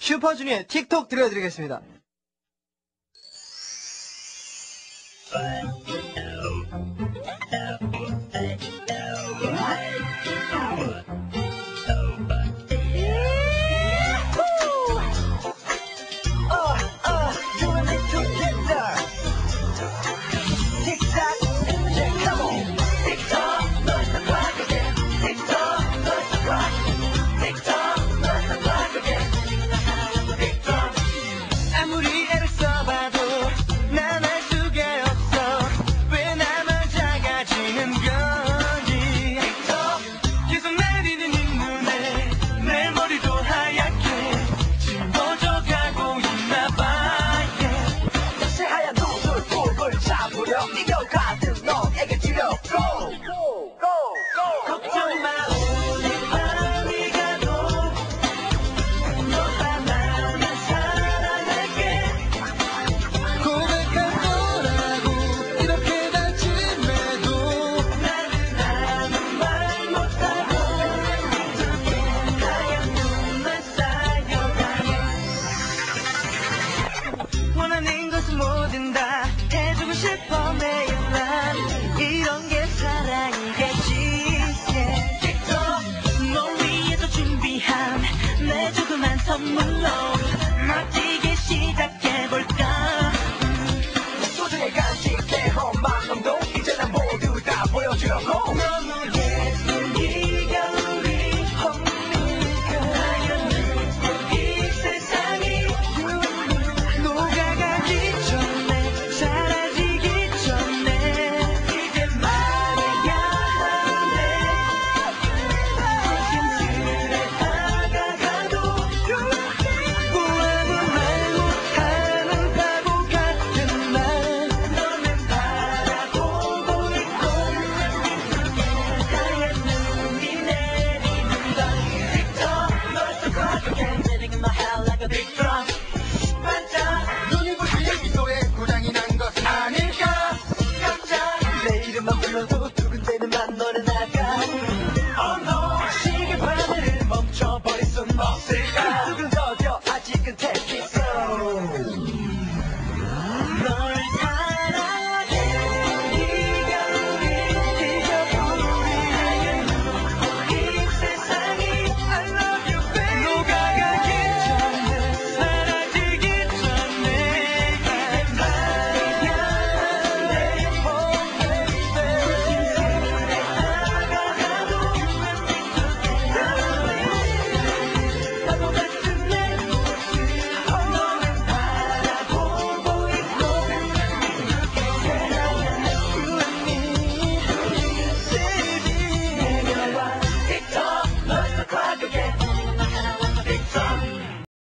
슈퍼주니어 틱톡 들려드리겠습니다. 다 해주고 싶어 매일 난 이런 게 사랑이겠지 yeah. 너 위해서 준비한 내 조그만 선물로 my head like a big drum.